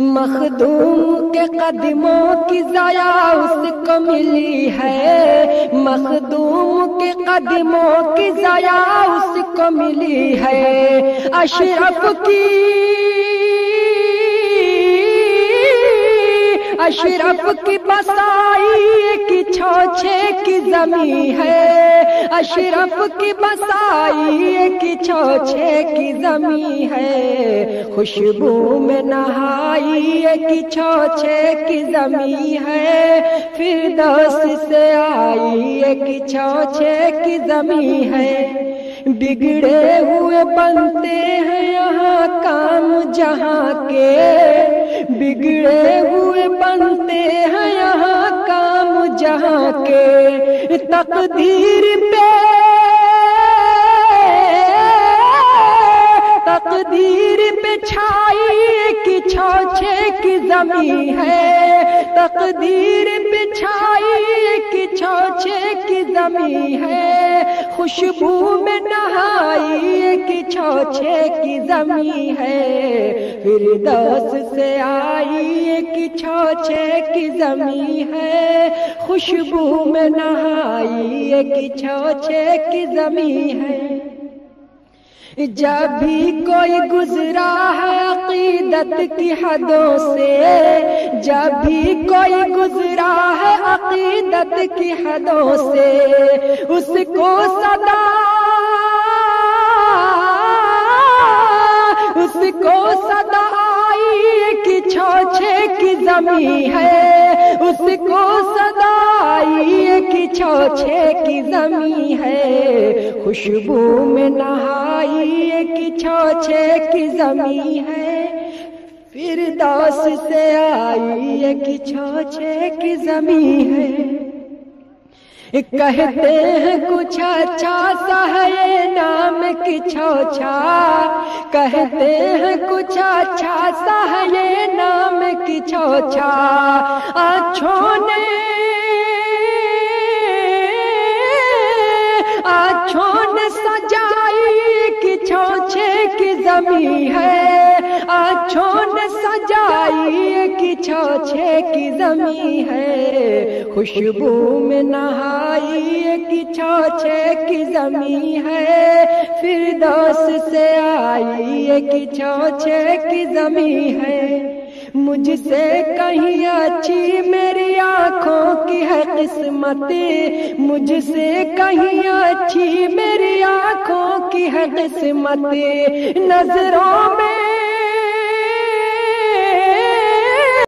मखदूम के कदमों की जया उसको मिली है। मखदूम के कदमों की जया उसको मिली है। अशरफ की अशरफ की बसाई की छोछे की जमी है। अशरफ की बसाई की छोछे की जमी है। खुशबू में नहाई की छोछे की जमी है। फिर दोस्त से आई की छोछे की जमी है। बिगड़े हुए बनते हैं यहाँ काम जहाँ के। बिगड़े जहाँ के तकदीर पे। तकदीर पे छाई की छोछे की जमी है। तकदीर पे छाई की छोछे की जमी है। खुशबू में नहाई की छोछे की जमी है। फिर दस से आई की छोछे की जमी है। खुशबू में नहाई की छोछे की जमी है। जब भी कोई गुजरा है अकीदत की हदों से, जब भी कोई गुजरा है अकीदत की हदों से, उसको सदा उसको सदा आई की छोछे की जमी है। उसको सदा छोछे की जमी है। खुशबू में नहाई की छोछे की जमी है। फिर दास से आई की छोछे की जमी है। कहते हैं, कुछ अच्छा सा है नाम की छोछा। कहते हैं, कुछ अच्छा सा है नाम की छोछा। अच्छों ने अच्छों ने सजाई की छोछे की जमी है। अच्छों ने सजाई की छोछे की जमी है। खुशबू में नहाई की छोछे की जमी है। फिर दोस्त से आई की छोछे की जमी है। मुझसे कहीं अच्छी मेरी आँखों की है किस्मत। मुझसे कहीं अच्छी मेरी आँखों की है किस्मत। नज़रों में